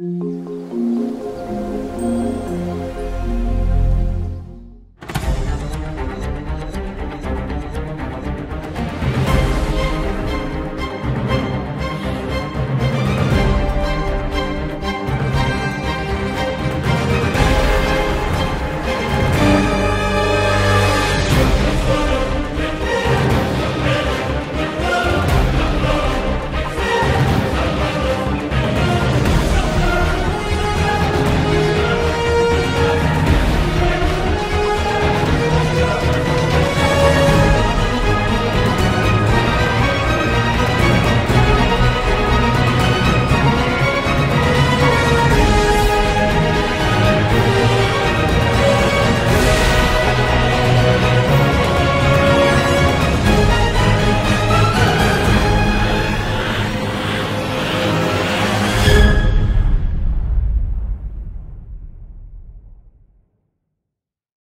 Mm-hmm.